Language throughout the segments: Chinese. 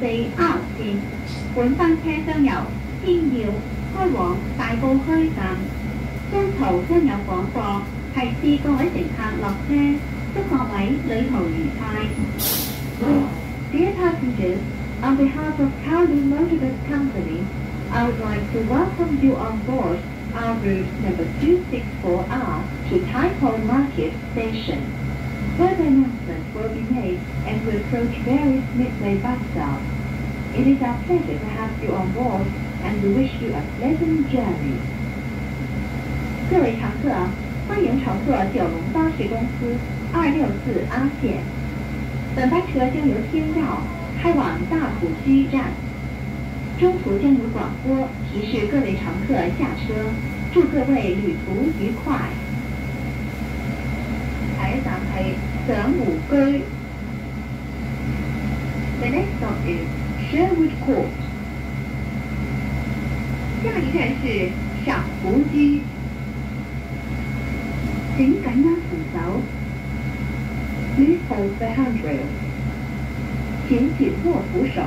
二六四 R 線，本班車將由天耀開往大埔墟站，中途將有廣播提示各位乘客落車，祝各位旅途愉快。Dear passengers, on behalf of Kowloon Motorbus Company, I would like to welcome you on board our route number 264R to Taipo Market Station. Further announcements will be made as we approach various midway bus stops. It is our pleasure to have you on board and we wish you a pleasant journey. 各位乘客，欢迎乘坐九龙巴士公司二六四 R 线。本班车将由天耀开往大埔区站，中途将有广播提示各位乘客下车，祝各位旅途愉快。下一站係上湖居。The next stop is Sherwood Court。下一站是赏湖居。请紧握扶手。Please hold the handrail. 请紧握扶手。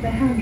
The have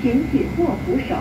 请紧握扶手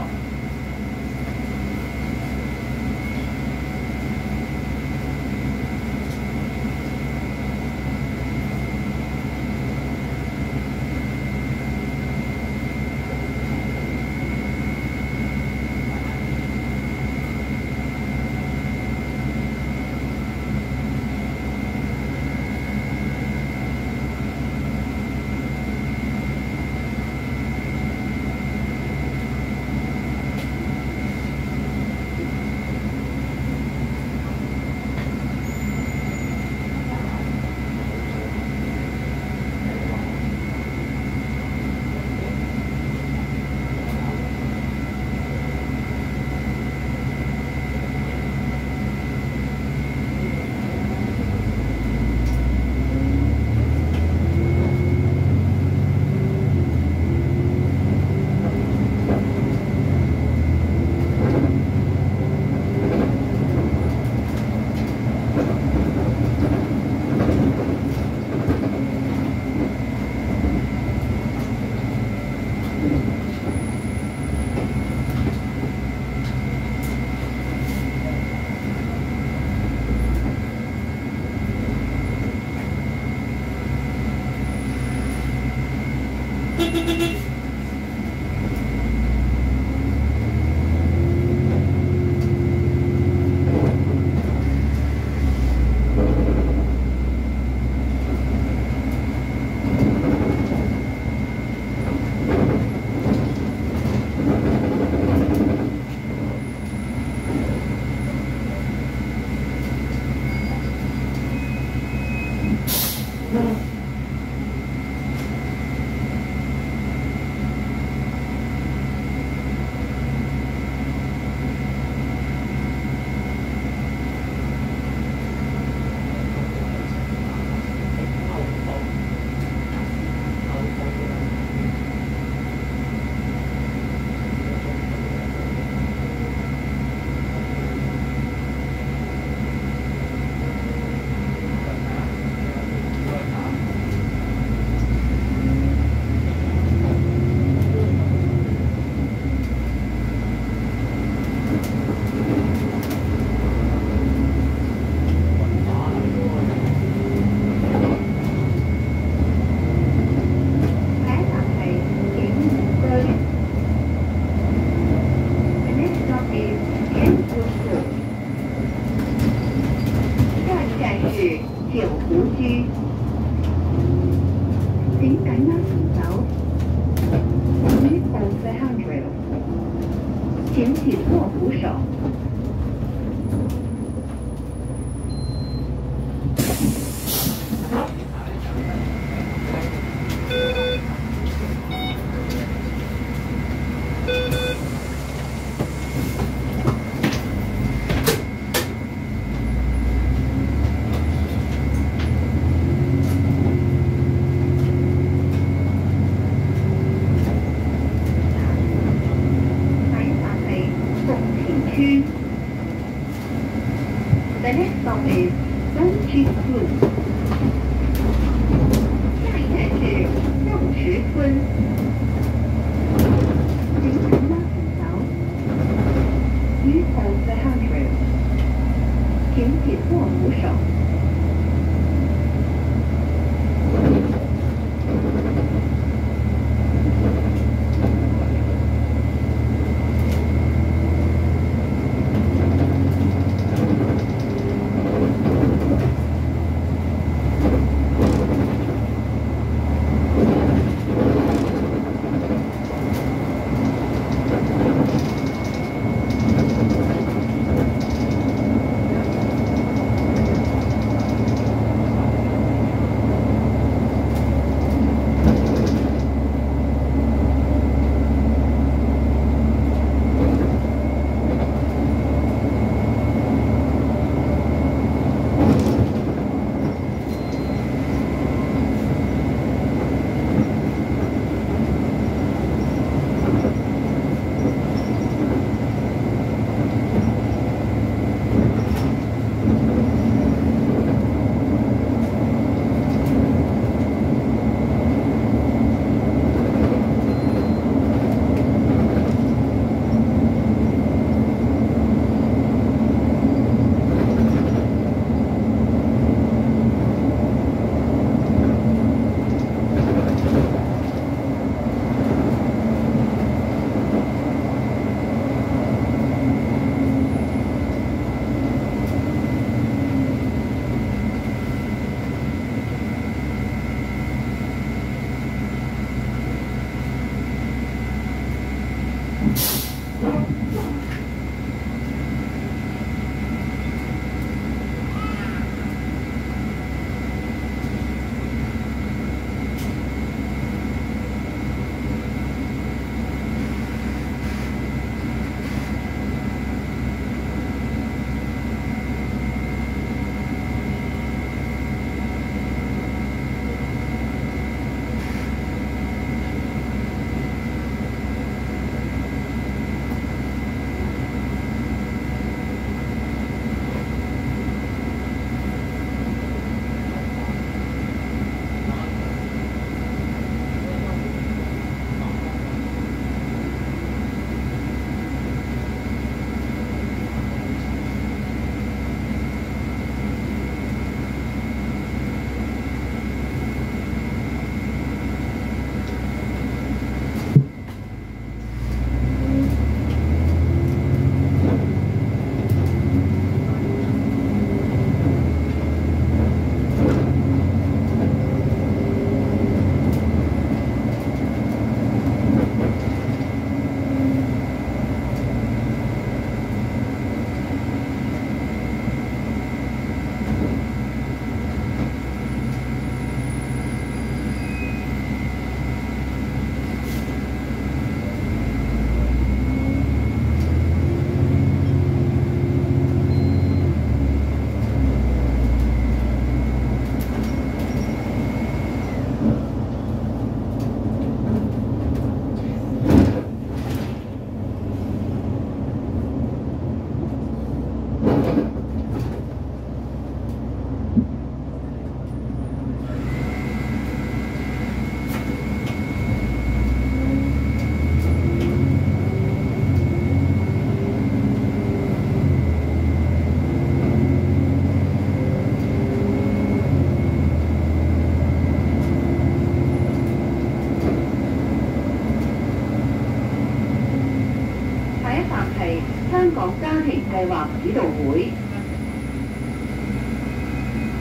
香港家庭計劃指導會。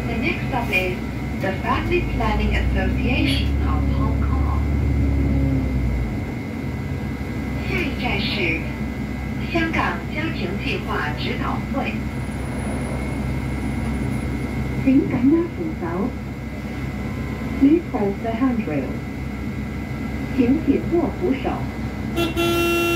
The next stop is the Family Planning Association of Hong Kong. 下一站是香港家庭計劃指導會。請緊握扶手。Please hold the handrail. 請緊握扶手。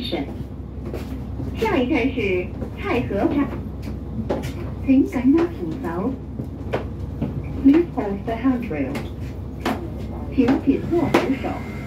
Station。下一站是太和站。请紧握扶手。Please hold the handrail。请紧握扶手。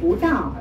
不到